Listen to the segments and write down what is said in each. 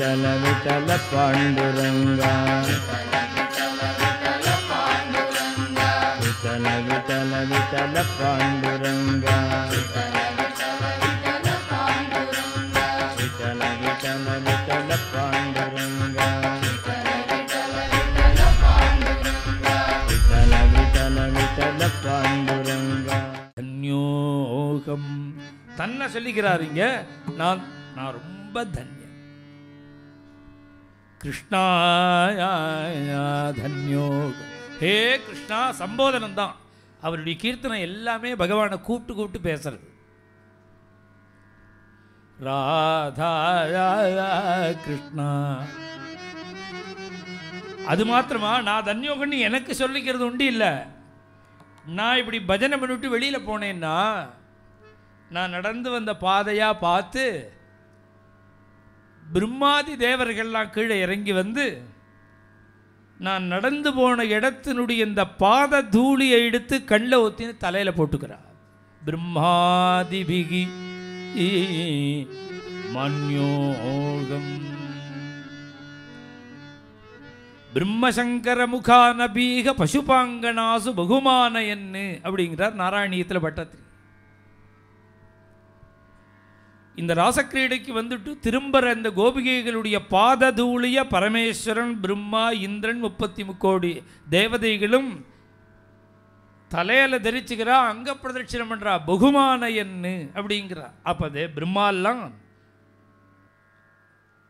விட்டல விட்டல பாண்டுரங்கா. விட்டல விட்டல விட்டல பாண்டுரங்கா. விட்டல விட்டல விட்டல பாண்டுரங்கா. விட்டல விட்டல தன்னை சொல்லிக்கிறாருங்க நான் நான் ரொம்ப தன் கிருஷ்ணாயா தன்யோ ஹே கிருஷ்ணா சம்போதனம் தான் அவருடைய கீர்த்தனை எல்லாமே பகவானை கூப்பிட்டு கூப்பிட்டு பேசுறது. ராதா கிருஷ்ணா. அது மாத்திரமா நான் தன்யோகன்னு எனக்கு சொல்லிக்கிறது உண்டு இல்லை. நான் இப்படி பஜனை பண்ணிவிட்டு வெளியில் போனேன்னா நான் நடந்து வந்த பாதையாக பார்த்து பிரம்மாதி தேவர்கள்லாம் கீழே இறங்கி வந்து நான் நடந்து போன இடத்தினுடைய இந்த பாத தூளியை எடுத்து கண்ணில் ஒத்தின்னு தலையில் போட்டுக்கிறார் பிரம்மாதிபிகி மன்யோகம். பிரம்மசங்கர முகானபீக பசுபாங்கனாசு பகுமானயன்னு அப்படிங்கிறார் நாராயணியத்தில் பட்டத்திரி இந்த ராசக்கிரீடைக்கு வந்துட்டு திரும்பற இந்த கோபிகைகளுடைய பாததூளிய பரமேஸ்வரன் பிரம்மா இந்திரன் முப்பத்தி முக்கோடி தேவதைகளும் தலையில தரிச்சுக்கிறா அங்க பிரதட்சிணம் பண்றா பகுமானயன்னு அப்படிங்கிறா. அப்போ அது பிரம்மாலாம்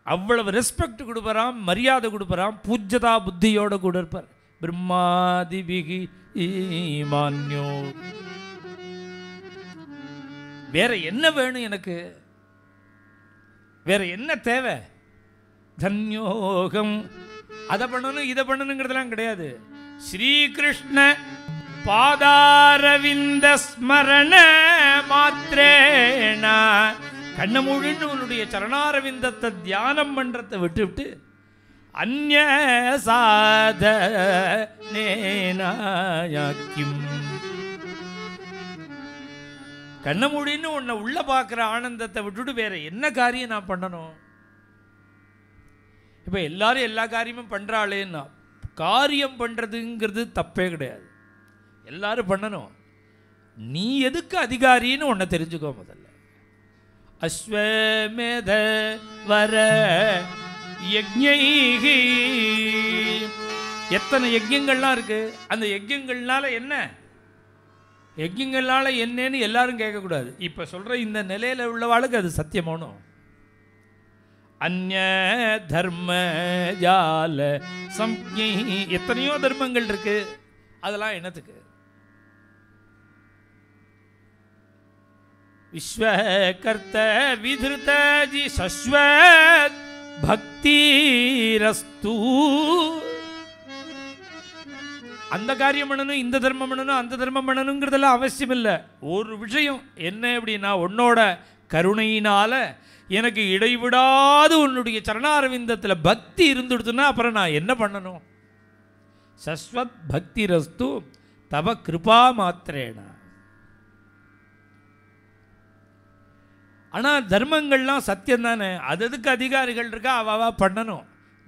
அவ்வளவு ரெஸ்பெக்ட் கொடுப்பறான் மரியாதை கொடுப்பறான் பூஜ்யதா புத்தியோட கூட இருப்பார். பிரம்மாதிபிகி மான்யோ வேற என்ன வேணும் எனக்கு? வேற என்ன தேவை? தன்யோகம். அதை பண்ணணும் இதை பண்ணணுங்கிறதுலாம் கிடையாது. ஸ்ரீகிருஷ்ண பாதாரவிந்த ஸ்மரண மாத்திரேனா. கண்ண முழுன்னு உன்னுடைய சரணாரவிந்தத்தை தியானம் பண்றதை விட்டுவிட்டு அந்ய சாத நேனாயாக்கிம் கண்ண மூடின்னு உன்னை உள்ளே பார்க்குற ஆனந்தத்தை விட்டுட்டு வேற என்ன காரியம் நான் பண்ணணும்? இப்போ எல்லாரும் எல்லா காரியமும் பண்ணுறாளேன்னா காரியம் பண்ணுறதுங்கிறது தப்பே கிடையாது. எல்லாரும் பண்ணணும். நீ எதுக்கு அதிகாரின்னு உன்னை தெரிஞ்சுக்கோ முதல்ல. அஸ்வமேத வர யஜ்ஞைஹி. எத்தனை யஜ்யங்கள்லாம் இருக்குது அந்த யஜ்யங்கள்னால என்ன? யஜ்யங்களால் என்னன்னு எல்லாரும் கேட்கக்கூடாது. இப்போ சொல்கிற இந்த நிலையில் உள்ளவாளுக்கு அது சத்தியமானும் அந்ய தர்ம ஜால சம்ஞை. எத்தனையோ தர்மங்கள் இருக்கு. அதெல்லாம் என்னத்துக்கு? விஸ்வகர்த்த விதிருத்த ஜி சஸ்வ பக்தி ரஸ்தூ அந்த காரியம் பண்ணணும் இந்த தர்மம் பண்ணணும் அந்த தர்மம் பண்ணணுங்கிறதெல்லாம் அவசியம் இல்லை ஒரு விஷயம் என்ன அப்படின்னா உன்னோட கருணையினால் எனக்கு இடைவிடாது உன்னுடைய சரணாரவிந்தத்தில் பக்தி இருந்துடுதுன்னா அப்புறம் நான் என்ன பண்ணணும்? சஸ்வத் பக்தி ரஸ்து தவ கிருபா மாத்திரேனா. ஆனால் தர்மங்கள்லாம் சத்தியம் தானே அது எதுக்கு அதிகாரிகள் இருக்கா? அவ அவ பண்ணணும்.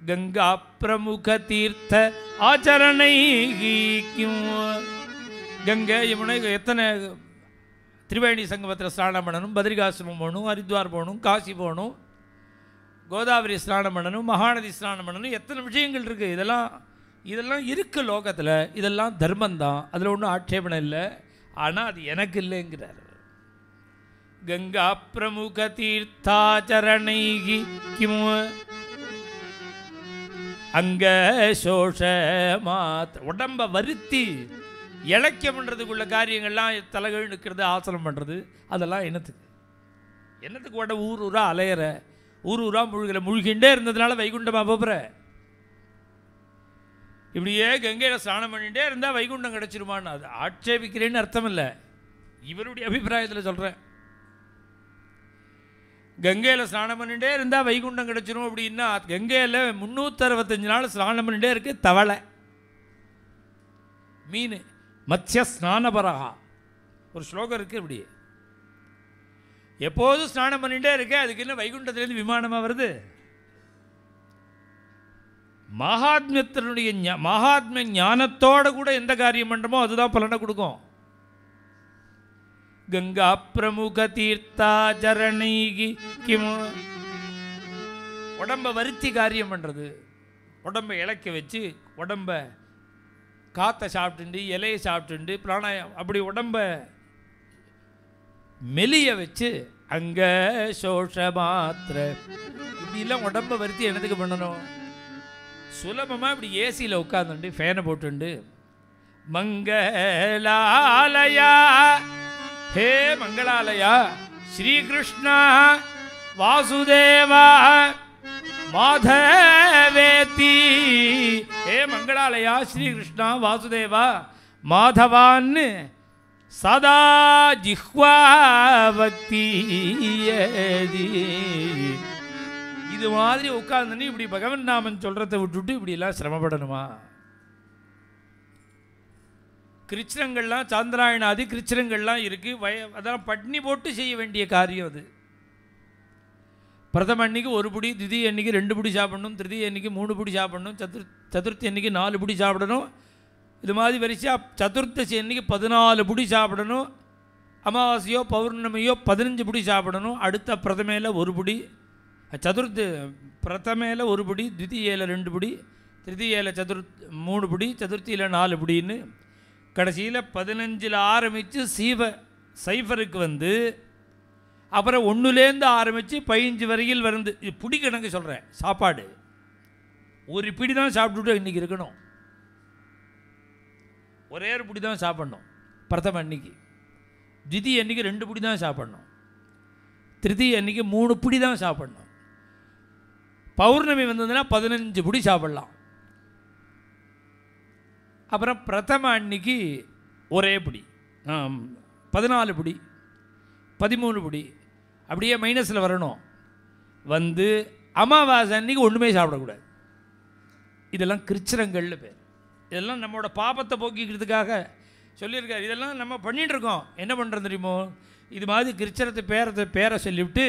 கங்கா பிரமுக தீர்த்த ஆச்சரணை கங்கை யமுனை எத்தனை திரிவேணி சங்கமத்தில் ஸ்நானம் பண்ணணும்? பத்ரிகாசிரமம் போகணும் ஹரித்வார் போகணும் காசி போகணும் கோதாவரி ஸ்நானம் பண்ணணும் மகாநதி ஸ்நானம் பண்ணணும். எத்தனை விஷயங்கள் இருக்குது இதெல்லாம் இதெல்லாம் இருக்குது லோகத்தில். இதெல்லாம் தர்மந்தான் அதில் ஒன்றும் ஆட்சேபணம் இல்லை. ஆனால் அது எனக்கு இல்லைங்கிறார். கங்கா பிரமுக தீர்த்தாச்சரணைகி கிம் அங்க சோஷ மாத் உடம்ப வருத்தி இலக்கியம் பண்ணுறதுக்குள்ள காரியங்கள்லாம் தலைகள் நிற்கிறது ஆசனம் பண்ணுறது அதெல்லாம் என்னத்துக்கு? என்னத்துக்கு உட ஊர் ஊராக அலையிற? ஊர் ஊராக முழுகிற? முழுகின்றே இருந்ததுனால வைகுண்டமாக போகிற இப்படியே கங்கையில் ஸ்நானம் பண்ணிகிட்டே இருந்தால் வைகுண்டம் கிடச்சிருமான்னு அது ஆட்சேபிக்கிறேன்னு அர்த்தம் இல்லை இவருடைய அபிப்பிராயத்தில் சொல்கிறேன் கங்கையில் ஸ்நானம் பண்ணிகிட்டே இருந்தால் வைகுண்டம் கிடச்சிரும் அப்படின்னா கங்கையில் முந்நூற்றறுபத்தஞ்சு நாள் ஸ்நானம் பண்ணிகிட்டே இருக்குது தவளை. மீன். மத்ய ஸ்நானபரகா ஒரு ஸ்லோகம் இருக்குது இப்படி. எப்போதும் ஸ்நானம் பண்ணிகிட்டே இருக்கு அதுக்கு என்ன வைகுண்டத்துலேருந்து விமானமாக வருது? மகாத்மியத்தினுடைய ஞா- மகாத்மிய ஞானத்தோட கூட எந்த காரியம் பண்ணுறோமோ அதுதான் பலனை கொடுக்கும். கங்கா பிரமுக தீர்த்தா கிமு. உடம்ப வருத்தி காரியம் பண்ணுறது உடம்பை இழக்க வச்சு உடம்ப காற்றை சாப்பிட்டுண்டு இலையை சாப்பிட்டுண்டு பிராணாயம் அப்படி உடம்ப மெலிய வச்சு அங்க சோஷ மாத்திர. இப்படிலாம் உடம்ப வருத்தி என்னதுக்கு பண்ணணும்? சுலபமாக இப்படி ஏசியில் உட்காந்துண்டு ஃபேனை போட்டுண்டு. மங்களாலயா ஹே மங்களாலயா ஸ்ரீகிருஷ்ணா வாசுதேவா மாதவேதி ஹே மங்களாலயா ஸ்ரீகிருஷ்ணா வாசுதேவா மாதவான்னு சதா ஜிஹ்வா இது மாதிரி உட்கார்ந்துன்னு இப்படி பகவன் நாமன் சொல்றதை விட்டுட்டு இப்படி எல்லாம் சிரமப்படணுமா? கிருச்சிரங்கள்லாம் சாந்திராயணாதி கிருச்சிரங்கள்லாம் இருக்குது வய அதெல்லாம் பட்னி போட்டு செய்ய வேண்டிய காரியம் அது. பிரதம அன்னைக்கு ஒரு பிடி திதி அன்னைக்கு ரெண்டு பிடி சாப்பிடணும் திருதி அன்னைக்கு மூணு பிடி சாப்பிடணும் சதுர் சதுர்த்தி அன்னைக்கு நாலு பிடி சாப்பிடணும். இது மாதிரி வரிசையாக சதுர்த்தசி அன்னைக்கு பதினாலு புடி சாப்பிடணும். அமாவாசையோ பௌர்ணமியோ பதினஞ்சு பிடி சாப்பிடணும். அடுத்த பிரதமையில் ஒரு புடி சதுர்த்தி பிரதமையில் ஒரு பிடி திதியில் ரெண்டு பிடி திருதியில் சதுர் மூணு பிடி சதுர்த்தியில் நாலு புடின்னு கடைசியில் பதினஞ்சில் ஆரம்பித்து சீவ சைஃபருக்கு வந்து அப்புறம் ஒன்றுலேருந்து ஆரம்பித்து பதினஞ்சு வரையில் வந்து இது பிடி கணக்கு சொல்கிறேன் சாப்பாடு. ஒரு பிடி தான் சாப்பிட்டுட்டு இன்றைக்கி இருக்கணும். ஒரே ஒரு பிடி தான் சாப்பிட்ணும் பிரதம அன்னைக்கு. திதி அன்னைக்கு ரெண்டு பிடி தான் சாப்பிட்ணும். திருதி அன்னைக்கு மூணு பிடி தான் சாப்பிட்ணும். பௌர்ணமி வந்ததுன்னா பதினஞ்சு பிடி சாப்பிட்லாம். அப்புறம் பிரதம அன்னைக்கு ஒரே பிடி பதினாலு புடி பதிமூணு புடி அப்படியே மைனஸில் வரணும். வந்து அமாவாசை அன்னைக்கு ஒன்றுமே சாப்பிடக்கூடாது. இதெல்லாம் கிருச்சிரங்கள்னு பேர். இதெல்லாம் நம்மளோட பாபத்தை போக்கிக்கிறதுக்காக சொல்லியிருக்காரு. இதெல்லாம் நம்ம பண்ணிகிட்ருக்கோம் என்ன பண்ணுறது தெரியுமோ? இது மாதிரி கிருச்சரத்தை பேரத்தை பேரை சொல்லிவிட்டு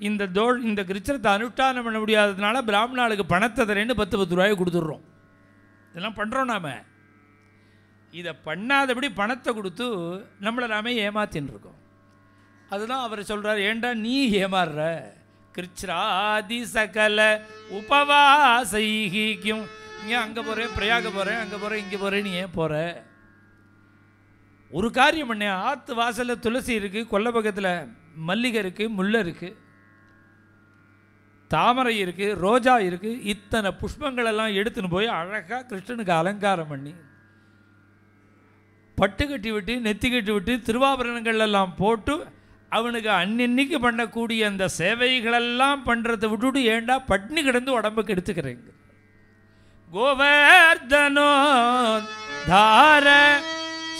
இந்த தோ இந்த கிருச்சரத்தை அனுஷ்டானம் பண்ண முடியாததுனால பிராமணாளுக்கு பணத்தை தரேன்னு பத்து பத்து ரூபாயை கொடுத்துட்றோம். இதெல்லாம் பண்ணுறோம் நாம். இதை பண்ணாதபடி பணத்தை கொடுத்து நம்மளை நாமே ஏமாத்தின்னு இருக்கோம் அதுதான் அவர் சொல்கிறார் ஏன்டா நீ ஏமாறுற? கிருச்ராதி சகல உபவாசைகிக்கும் இங்கே அங்கே போகிறேன் பிரயாக போகிறேன் அங்கே போகிறேன் இங்கே போகிறேன் நீ ஏன் போகிற ஒரு காரியம் பண்ணேன் ஆற்று வாசலில் துளசி இருக்குது கொல்லை பக்கத்தில் மல்லிகை இருக்குது முல்லை இருக்குது தாமரை இருக்குது ரோஜா இருக்குது இத்தனை புஷ்பங்களெல்லாம் எடுத்துன்னு போய் அழகாக கிருஷ்ணனுக்கு அலங்காரம் பண்ணி பட்டு கட்டி விட்டு நெத்தி கட்டி விட்டு திருவாபரணங்கள் எல்லாம் போட்டு அவனுக்கு அன்னன்னைக்கு பண்ணக்கூடிய அந்த சேவைகளெல்லாம் பண்ணுறதை விட்டுட்டு ஏன்டா பட்னி கிடந்து உடம்புக்கு எடுத்துக்கிறேங்க? கோவர்தனோ தார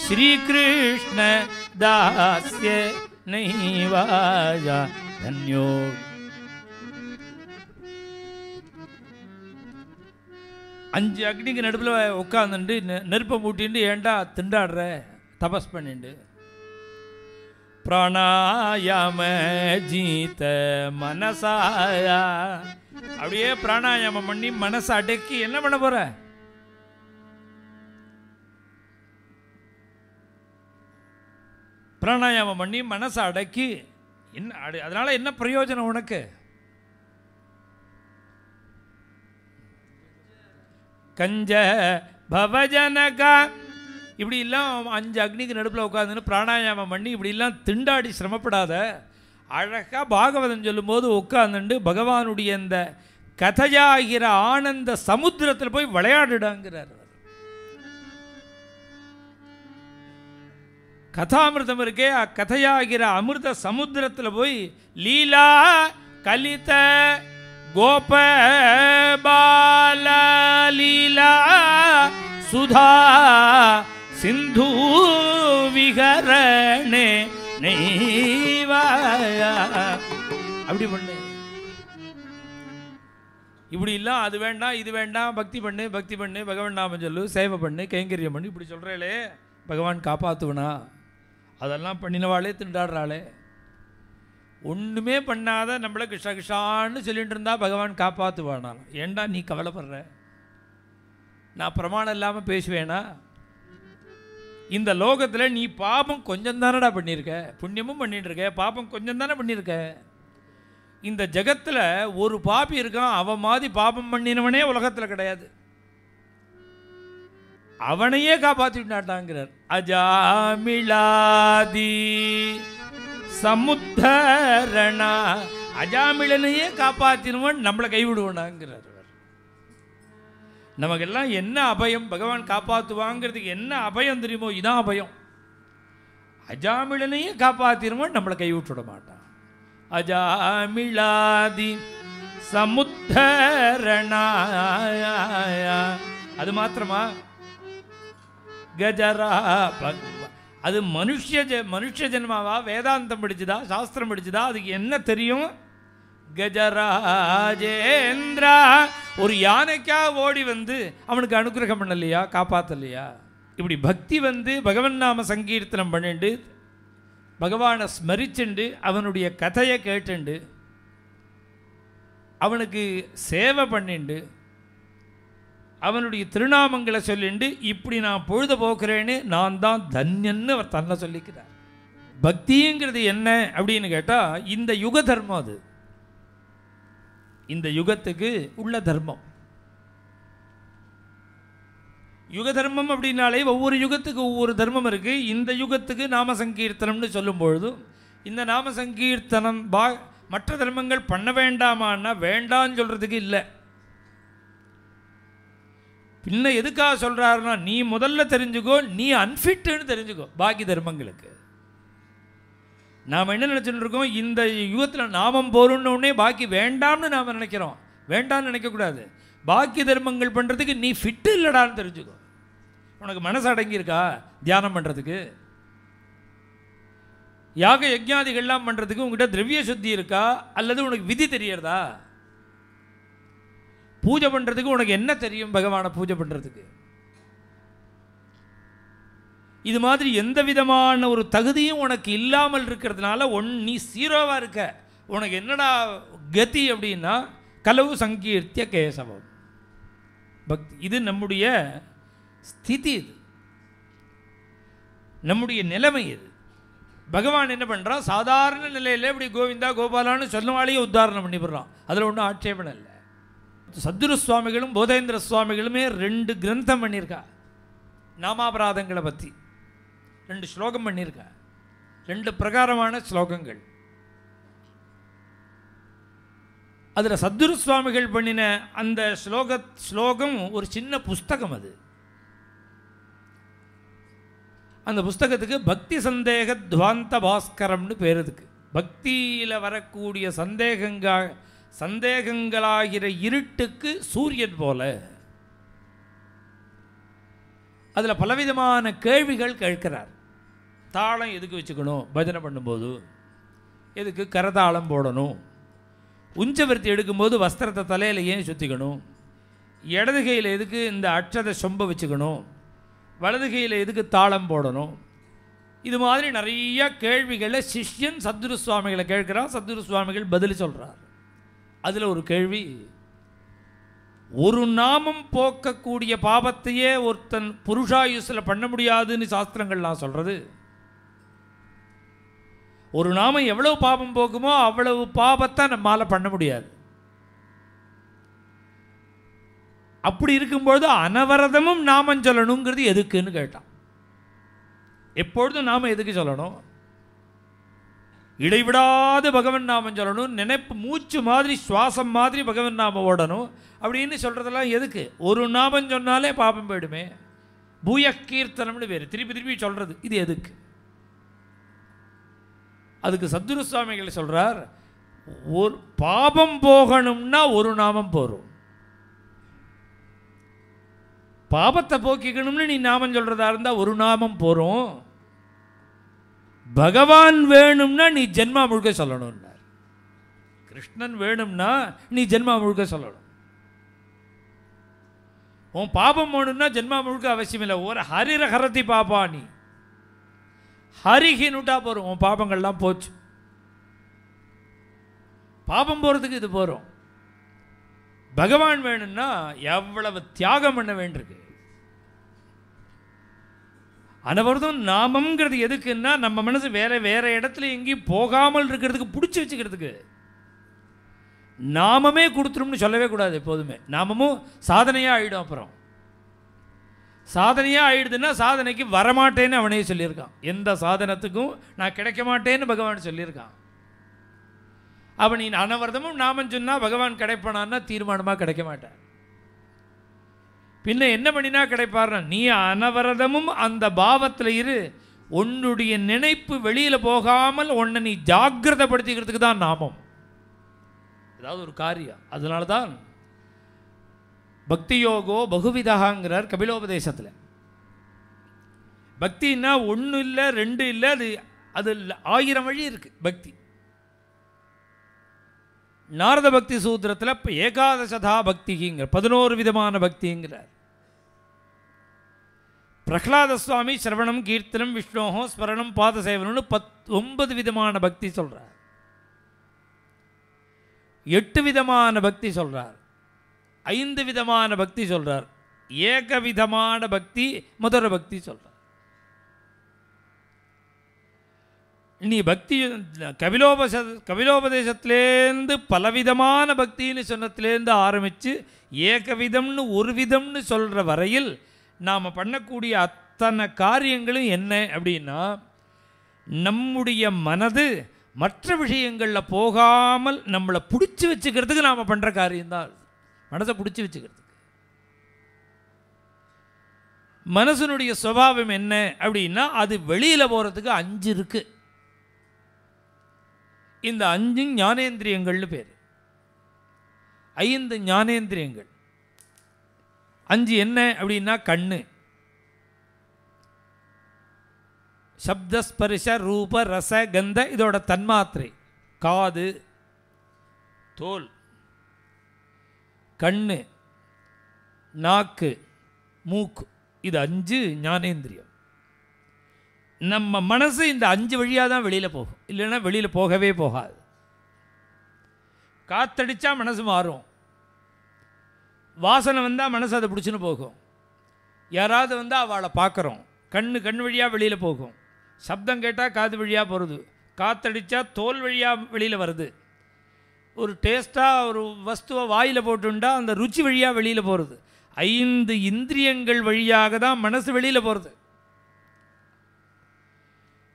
ஸ்ரீகிருஷ்ண தாஸ்ய நைவாஜா தன்யோ. அஞ்சு அக்னிக்கு நடுவில் உட்காந்துட்டு நெருப்பை மூட்டிட்டு ஏன்டா திண்டாடுற? தபஸ் பண்ணிண்டு. பிராணாயாம ஜீத மனசாயா? அப்படியே பிராணாயாமம் பண்ணி மனசை அடக்கி என்ன பண்ண போற? பிராணாயாமம் பண்ணி மனசை அடக்கி என்ன அடு- அதனால என்ன பிரயோஜனம் உனக்கு? கஞ்ச பவஜனகா இப்படி எல்லாம் அஞ்சு அக்னிக்கு நடுப்பில் உட்காந்துன்னு பிராணாயாமம் பண்ணி இப்படிலாம் திண்டாடி சிரமப்படாத அழகாக பாகவதம் சொல்லும்போது உட்காந்துண்டு பகவானுடைய இந்த கதையாகிற ஆனந்த சமுத்திரத்தில் போய் விளையாடுடாங்கிறார் அவர். இருக்கே அக்கதையாகிற அமிர்த சமுத்திரத்தில் போய் லீலா கலித கோப பால லீலா சுதா சிந்து விகரணே நெய்வாயா அப்படி பண்ணு. இப்படி இல்லை அது வேண்டாம் இது வேண்டாம் பக்தி பண்ணு பக்தி பண்ணு பகவான் நாமம் சொல்லு சேவை பண்ணு கைங்கரியம் பண்ணு இப்படி சொல்கிறேளே பகவான் காப்பாற்றுவனா அதெல்லாம் பண்ணினவாளே திண்டாடுறாளே. ஒன்றுமே பண்ணாத நம்மளை கிருஷ்ண கிருஷ்ணான்னு சொல்லிட்டு இருந்தால் பகவான் காப்பாற்றுவானாலும் ஏண்டா நீ கவலைப்படுற? நான் பிரமாணம் இல்லாமல் பேசுவேனா? இந்த லோகத்தில் நீ பாபம் கொஞ்சம் தானடா பண்ணியிருக்க புண்ணியமும் பண்ணிட்டுருக்க பாபம் கொஞ்சம் தானே பண்ணியிருக்க இந்த ஜகத்தில் ஒரு பாப்பி இருக்கான். அவன் மாதிரி பாபம் பண்ணினவனே உலகத்தில் கிடையாது. அவனையே காப்பாற்றிட்டாட்டாங்கிறார் அஜாமிளாதி சமுத்தரணா. அஜாமிளனையே காப்பாற்றினவன் நம்மளை கைவிடுவனாங்கிறார் நமக்கெல்லாம் என்ன அபயம்? பகவான் காப்பாற்றுவாங்கிறதுக்கு என்ன அபயம் தெரியுமோ? இதான் அபயம். அஜாமிளனையே காப்பாற்றினவன் நம்மளை கைவிட்டுட மாட்டான். அஜாமிழாதி சமுத்தரணா அது மாத்திரமா? கஜரா பக்தி அது மனுஷ ஜ மனுஷ ஜென்மாவா? வேதாந்தம் படிச்சுதா? சாஸ்திரம் படிச்சுதா? அதுக்கு என்ன தெரியும்? கஜராஜேந்திரா. ஒரு யானைக்காக ஓடி வந்து அவனுக்கு அனுக்கிரகம் பண்ணலையா? காப்பாற்றலையா இப்படி பக்தி வந்து பகவன் நாம சங்கீர்த்தனம் பண்ணிண்டு பகவானை ஸ்மரிச்சுண்டு அவனுடைய கதையை கேட்டுண்டு அவனுக்கு சேவை பண்ணிண்டு அவனுடைய திருநாமங்களை சொல்லிண்டு இப்படி நான் பொழுத போக்குறேன்னு நான் தான் தன்யன்னு அவர் தன்னை சொல்லிக்கிறார். பக்திங்கிறது என்ன? அப்படின்னு கேட்டால் இந்த யுக தர்மம் அது. இந்த யுகத்துக்கு உள்ள தர்மம். யுக தர்மம் அப்படின்னாலே ஒவ்வொரு யுகத்துக்கு ஒவ்வொரு தர்மம் இருக்குது இந்த யுகத்துக்கு நாம சங்கீர்த்தனம்னு சொல்லும் பொழுதும் இந்த நாம சங்கீர்த்தனம் பா மற்ற தர்மங்கள் பண்ண வேண்டாமான்னா வேண்டான்னு சொல்கிறதுக்கு இல்லை. பின்ன எதுக்காக சொல்கிறாருன்னா நீ முதல்ல தெரிஞ்சுக்கோ நீ அன்ஃபிட்டுன்னு தெரிஞ்சுக்கோ. பாக்கி தர்மங்களுக்கு. நாம் என்ன நினச்சிட்டு இருக்கோம்? இந்த யுகத்தில் நாமம் போகணுன்னே உடனே பாக்கி வேண்டாம்னு நாம் நினைக்கிறோம். வேண்டாம்னு நினைக்கக்கூடாது பாக்கி தர்மங்கள் பண்ணுறதுக்கு நீ ஃபிட்டு இல்லைடான்னு தெரிஞ்சுக்கோ. உனக்கு மனசு அடங்கியிருக்கா? தியானம் பண்ணுறதுக்கு யாக யஜ்ஞாதிகள்லாம் பண்ணுறதுக்கு உங்ககிட்ட திரவிய சுத்தி இருக்கா? அல்லது உனக்கு விதி தெரியறதா? பூஜை பண்ணுறதுக்கு உனக்கு என்ன தெரியும் பகவானை பூஜை பண்ணுறதுக்கு இது மாதிரி எந்த விதமான ஒரு தகுதியும் உனக்கு இல்லாமல் இருக்கிறதுனால ஒன் நீ சீரோவாக இருக்க. உனக்கு என்னடா கதி அப்படின்னா கலவு சங்கீர்த்திய கேசவம். பக்தி இது நம்முடைய ஸ்திதி இது. நம்முடைய நிலைமை இது. பகவான் என்ன பண்ணுறான் சாதாரண நிலையில் இப்படி கோவிந்தா கோபாலான்னு சொன்னவாளையே உத்தாரணம் பண்ணிவிடுறான் அதில் ஒன்றும் ஆட்சேபணம் இல்லை. சத்துரு சுவாமிகளும் போதேந்திர சுவாமிகளுமே ரெண்டு கிரந்தம் பண்ணியிருக்கா நாமாபராதங்களை பற்றி ரெண்டு ஸ்லோகம் பண்ணியிருக்கா ரெண்டு பிரகாரமான ஸ்லோகங்கள். அதில் சத்துரு சுவாமிகள் பண்ணின அந்த ஸ்லோக ஸ்லோகம் ஒரு சின்ன புஸ்தகம் அது. அந்த புஸ்தகத்துக்கு பக்தி சந்தேக துவாந்த பாஸ்கரம்னு பேர் இதுக்கு பக்தியில் வரக்கூடிய சந்தேகங்கள் சந்தேகங்களாகிற இருட்டுக்கு சூரியன் போல. அதில் பலவிதமான கேள்விகள் கேட்கிறார். தாளம் எதுக்கு வச்சுக்கணும்? பஜனை பண்ணும்போது. எதுக்கு? கரதாளம் போடணும். உஞ்சவர்த்தி எடுக்கும்போது வஸ்திரத்தை தலையில் ஏன் சுற்றிக்கணும் இடது கையில் எதுக்கு இந்த அட்சதை சொம்ப வச்சுக்கணும்? வலது கையில் எதுக்கு தாளம் போடணும்? இது மாதிரி நிறைய கேள்விகளை சிஷ்யன் சத்குரு சுவாமிகளை கேட்குறான். சத்குரு சுவாமிகள் பதில் சொல்கிறார் அதில் ஒரு கேள்வி. ஒரு நாமம் போக்கக்கூடிய பாபத்தையே ஒருத்தன் புருஷாயுஸில் பண்ண முடியாதுன்னு சாஸ்திரங்கள்லாம் சொல்கிறது ஒரு நாமம் எவ்வளவு பாபம் போக்குமோ அவ்வளவு பாபத்தை நம்மால் பண்ண முடியாது. அப்படி இருக்கும்போது அனவரதமும் நாமம் சொல்லணுங்கிறது எதுக்குன்னு கேட்டான். எப்பொழுதும் நாம எதுக்கு சொல்லணும்? இடைவிடாது பகவன் நாமம் சொல்லணும் நினைப்பு மூச்சு மாதிரி சுவாசம் மாதிரி பகவன் நாமம் ஓடணும். அப்படின்னு சொல்கிறதெல்லாம் எதுக்கு? ஒரு நாமம் சொன்னாலே பாபம் போயிடுமே. பூய கீர்த்தனம்னு வேறு. திருப்பி திருப்பி சொல்கிறது இது எதுக்கு? அதுக்கு சத்துரு சுவாமிகள் சொல்கிறார் ஒரு பாபம் போகணும்னா ஒரு நாமம் போகும் பாபத்தை போக்கிக்கணும்னு நீ நாமம் சொல்கிறதா இருந்தால் ஒரு நாமம் போகிறோம் பகவான் வேணும்னா நீ ஜென்மா முழுக்க சொல்லணும்னார். கிருஷ்ணன் வேணும்னா நீ ஜென்மா முழுக்க சொல்லணும். உன் பாபம் வேணும்னா ஜென்மா முழுக்க அவசியம் இல்லை. ஒரு ஹரிர ஹரதி பாப்பா நீ ஹரிஹினுட்டா போகிறோம் உன் பாபங்கள்லாம் போச்சு. பாபம் போகிறதுக்கு இது போகிறோம் பகவான் வேணும்னா எவ்வளவு தியாகம் பண்ண வேண்டியிருக்கு. அனவரதும் நாமம்ங்கிறது எதுக்குன்னா நம்ம மனசு வேற வேற இடத்துல எங்கேயும் போகாமல் இருக்கிறதுக்கு பிடிச்சி வச்சுக்கிறதுக்கு. நாமமே கொடுத்துரும்னு சொல்லவே கூடாது எப்போதுமே. நாமமும் சாதனையாக ஆகிடும் அப்புறம். சாதனையாக ஆயிடுதுன்னா சாதனைக்கு வரமாட்டேன்னு அவனே சொல்லியிருக்கான். எந்த சாதனத்துக்கும் நான் கிடைக்க மாட்டேன்னு பகவான் சொல்லியிருக்கான். அவன் நீ அனவரதமும் நாமம் சொன்னால் பகவான் கிடைப்பானான்னா தீர்மானமாக கிடைக்க மாட்டேன் பின்ன என்ன பண்ணினா கிடைப்பார்னா நீ அனவரதமும் அந்த பாவத்தில் இரு. உன்னுடைய நினைப்பு வெளியில் போகாமல் உன்னை நீ ஜாகிரதப்படுத்திக்கிறதுக்கு தான் நாமம். ஏதாவது ஒரு காரியம். அதனால தான் பக்தி யோகோ பகுவிதகாங்கிறார் கபிலோபதேசத்தில். பக்தின்னா ஒன்று இல்லை ரெண்டு இல்லை அது அது ஆயிரம் வழி இருக்குது பக்தி. நாரத பக்தி சூத்திரத்தில் இப்போ ஏகாதசதா பக்திங்கிற பதினோரு விதமான பக்திங்கிறார். பிரகலாத சுவாமி சிரவணம் கீர்த்தனம் விஷ்ணோகம் ஸ்மரணம் பாத சேவனம்னு பத் ஒன்பது விதமான பக்தி சொல்கிறார் எட்டு விதமான பக்தி சொல்கிறார் ஐந்து விதமான பக்தி சொல்கிறார் ஏக விதமான பக்தி முதல பக்தி சொல்கிறார் நீ பக்தி கபிலோபச கபிலோபதேசத்துலேருந்து பலவிதமான பக்தின்னு சொன்னதுலேருந்து ஆரம்பித்து ஏகவிதம்னு ஒரு விதம்னு சொல்கிற வரையில் நாம் பண்ணக்கூடிய அத்தனை காரியங்களும் என்ன அப்படின்னா நம்முடைய மனது மற்ற விஷயங்களில் போகாமல் நம்மளை பிடிச்சி வச்சுக்கிறதுக்கு நாம் பண்ணுற காரியம்தான். மனதை பிடிச்சி வச்சுக்கிறதுக்கு. மனசனுடைய சுபாவம் என்ன அப்படின்னா அது வெளியில் போகிறதுக்கு அஞ்சு இருக்குது இந்த அஞ்சு ஞானேந்திரியங்கள்னு பேர். ஐந்து ஞானேந்திரியங்கள். அஞ்சு என்ன அப்படின்னா கண்ணு. சப்தஸ்பரிச ரூப ரச கந்த இதோட தன்மாத்திரை. காது. தோல். கண்ணு. நாக்கு. மூக்கு. இது அஞ்சு ஞானேந்திரியம். நம்ம மனசு இந்த அஞ்சு வழியாக தான் வெளியில் போகும். இல்லைன்னா வெளியில் போகவே போகாது. காத்தடிச்சா மனசு மாறும். வாசனை வந்தால் மனசு அதை பிடிச்சின்னு போகும். யாராவது வந்தால் அவளை பார்க்குறோம். கண்ணு கண் வழியாக வெளியில் போகும். சப்தம் கேட்டால் காது வழியாக போகிறது காத்தடிச்சா தோல் வழியாக வெளியில் வருது. ஒரு டேஸ்ட்டாக ஒரு வஸ்துவை வாயில் போட்டுண்டா அந்த ருச்சி வழியாக வெளியில் போகிறது ஐந்து இந்திரியங்கள் வழியாக தான் மனசு வெளியில் போகிறது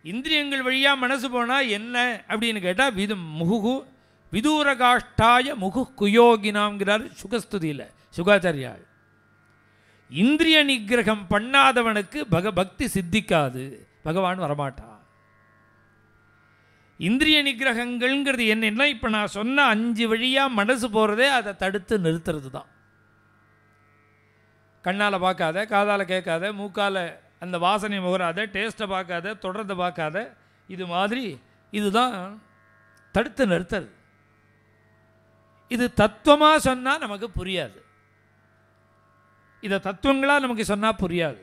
இந்திரியங்கள் வழியாக மனசு போனால் என்ன அப்படின்னு கேட்டால் விது முகுகு விதூரகாஷ்டாய முகு குயோகினாம்ங்கிறார் சுகஸ்துதியில் சுகாச்சாரியாள் இந்திரிய நிகிரகம் பண்ணாதவனுக்கு பக பக்தி சித்திக்காது பகவான் வரமாட்டான். இந்திரிய நிகிரகங்கள்ங்கிறது என்னென்னா இப்போ நான் சொன்ன அஞ்சு வழியாக மனசு போகிறதே அதை தடுத்து நிறுத்துறது தான் கண்ணால் பார்க்காத காதால் கேட்காத மூக்கால் அந்த வாசனை முகராத டேஸ்ட்டை பார்க்காத தொடர்ந்து பார்க்காத இது மாதிரி இதுதான் தடுத்து நிறுத்தல். இது தத்துவமாக சொன்னால் நமக்கு புரியாது. இதை தத்துவங்களாக நமக்கு சொன்னால் புரியாது.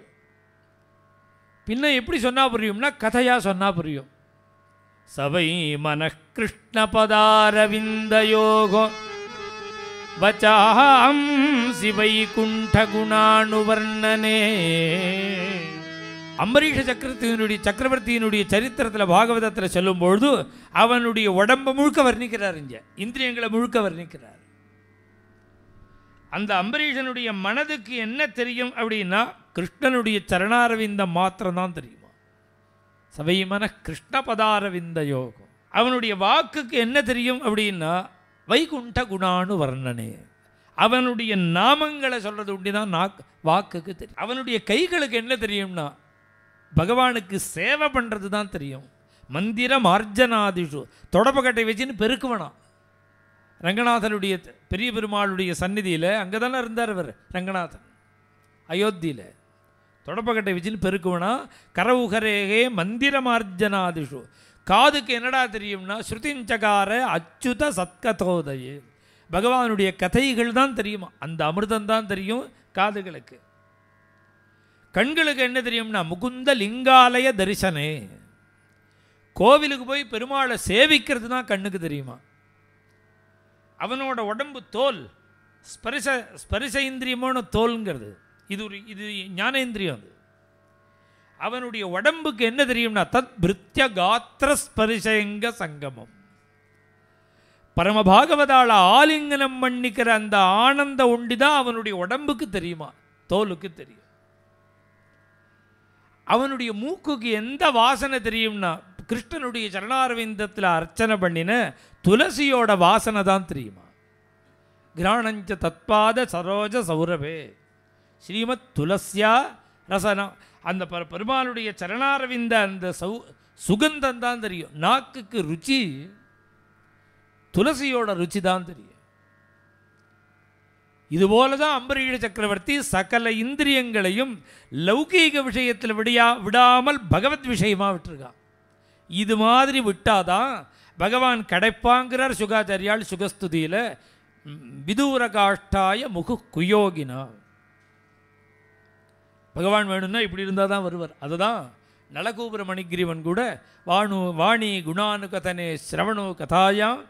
பின்ன எப்படி சொன்னால் புரியும்னா கதையாக சொன்னால் புரியும். சபை மன கிருஷ்ண பதாரவிந்த யோகம். வச்சாம் சிவை குண்ட குணானுவர்ணனே அம்பரீஷ சக்கரத்தினுடைய சக்கரவர்த்தியினுடைய சரித்திரத்தில் பாகவதத்தில் சொல்லும் பொழுது அவனுடைய உடம்பை முழுக்க வர்ணிக்கிறார் இங்க. இந்திரியங்களை முழுக்க வர்ணிக்கிறார். அந்த அம்பரீஷனுடைய மனதுக்கு என்ன தெரியும் அப்படின்னா கிருஷ்ணனுடைய சரணாரவிந்தம் மாத்திரம்தான் தெரியுமா? சபைமன கிருஷ்ண பதாரவிந்த யோகம். அவனுடைய வாக்குக்கு என்ன தெரியும் அப்படின்னா வைகுண்ட குணானு வர்ணனே. அவனுடைய நாமங்களை சொல்கிறது உண்டிதான் நான் வாக்குக்கு தெரியும். அவனுடைய கைகளுக்கு என்ன தெரியும்னா பகவானுக்கு சேவை பண்ணுறது தான் தெரியும். மந்திர மார்ஜனாதிஷு. தொடப்பக்கட்டை வச்சுன்னு பெருக்குவனாம் ரங்கநாதனுடைய பெரிய பெருமாளுடைய சந்நிதியில் அங்கே தானே இருந்தார் அவர் ரங்கநாதன். அயோத்தியில். தொடப்பக்கட்டை வச்சுன்னு பெருக்குவனா. கரவுகரேகே மந்திர மார்ஜனாதிஷு. காதுக்கு என்னடா தெரியும்னா ஸ்ருதிஞ்சகார அச்சுத சத்கதோதயே. பகவானுடைய கதைகள் தான் தெரியுமா. அந்த அமிர்தம் தான் தெரியும் காதுகளுக்கு. கண்களுக்கு என்ன தெரியும்னா முகுந்த லிங்காலய தரிசனே. கோவிலுக்கு போய் பெருமாளை சேவிக்கிறது தான் கண்ணுக்கு தெரியுமா? அவனோட உடம்பு தோல் ஸ்பரிச ஸ்பரிச இந்திரியமான தோல்ங்கிறது. இது ஒரு இது ஞானேந்திரியம் அது. அவனுடைய உடம்புக்கு என்ன தெரியும்னா தத் பிருத்திய காத்திர ஸ்பரிசங்க சங்கமம். பரமபாகவதால ஆலிங்கனம் பண்ணிக்கிற அந்த ஆனந்த ஒண்டி தான் அவனுடைய உடம்புக்கு தெரியுமா? தோலுக்கு தெரியும். அவனுடைய மூக்குக்கு எந்த வாசனை தெரியும்னா கிருஷ்ணனுடைய சரணாரவிந்தத்தில் அர்ச்சனை பண்ணின துளசியோட வாசனை தான் தெரியுமா? கிராணஞ்ச தத்பாத சரோஜ சௌரபே. ஸ்ரீமத் துளசியா ரசனம் அந்த பர பெருமாளுடைய சரணாரவிந்த அந்த சௌ சுகந்தம் தான் தெரியும். நாக்குக்கு ருச்சி துளசியோட ருச்சி தான் தெரியும். இதுபோல தான் அம்பரீஷ சக்கரவர்த்தி சகல இந்திரியங்களையும் லௌகீக விஷயத்தில் விடியா விடாமல் பகவத் விஷயமாக விட்டுருக்கான் இது மாதிரி விட்டாதான் பகவான் கிடைப்பாங்கிறார் சுகாச்சாரியால் சுகஸ்துதியில் விதூர காஷ்டாய முகு குயோகினா. பகவான் வேணும்னா இப்படி இருந்தால் தான் வருவார். அதுதான் நலகோபுர மணிகிரிவன் கூட வாணு வாணி குணானு கதனே சிரவணு கதாயாம்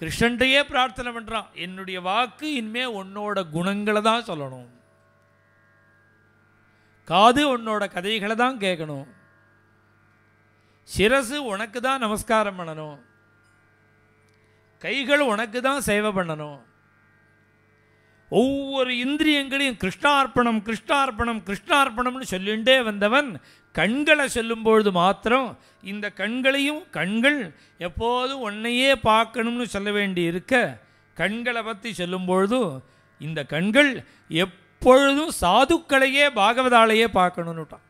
கிருஷ்ணன்டையே பிரார்த்தனை பண்ணுறான் என்னுடைய வாக்கு இனிமே உன்னோட குணங்களை தான் சொல்லணும். காது உன்னோட கதைகளை தான் கேட்கணும். சிரசு உனக்கு தான் நமஸ்காரம் பண்ணணும். கைகள் உனக்கு தான் சேவை பண்ணணும். ஒவ்வொரு இந்திரியங்களையும் கிருஷ்ணார்ப்பணம் கிருஷ்ணார்ப்பணம் கிருஷ்ணார்ப்பணம்னு சொல்லிண்டே வந்தவன் கண்களை சொல்லும்பொழுது மாத்திரம் இந்த கண்களையும் கண்கள் எப்போதும் உன்னையே பார்க்கணும்னு சொல்ல வேண்டி இருக்க கண்களை பற்றி சொல்லும்பொழுது இந்த கண்கள் எப்பொழுதும் சாதுக்களையே பாகவதாலையே பார்க்கணுன்னுட்டான்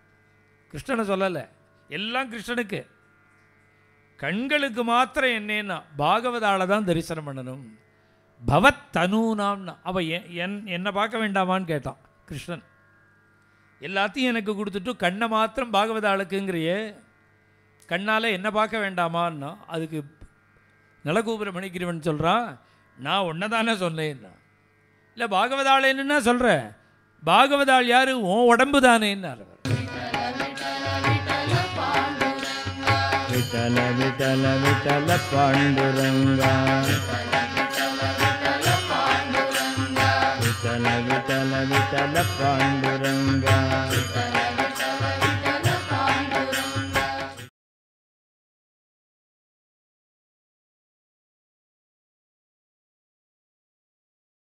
கிருஷ்ணனை சொல்லலை. எல்லாம் கிருஷ்ணனுக்கு. கண்களுக்கு மாத்திரம் என்னன்னா பாகவதால தான் தரிசனம் பண்ணணும். பவத் தனூனாம்னா அவ என் என்னை பார்க்க வேண்டாமான்னு கேட்டான் கிருஷ்ணன். எல்லாத்தையும் எனக்கு கொடுத்துட்டு கண்ணை மாத்திரம் பாகவத ஆளுக்குங்கிறியே கண்ணால் என்ன பார்க்க வேண்டாமான்னா அதுக்கு நலகோபுர மணிக்கிறவன் சொல்கிறான் நான் ஒன்றை தானே சொன்னேன்னா இல்லை பாகவதாள் என்னன்னா சொல்கிற பாகவதாள் யார்? உன் உடம்பு தானேன்னு விட்டல விட்டல விட்டல பாண்டுரங்கா. चल विठ्ठल पाण्डुरङ्गा